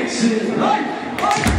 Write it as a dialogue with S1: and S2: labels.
S1: It's life! life.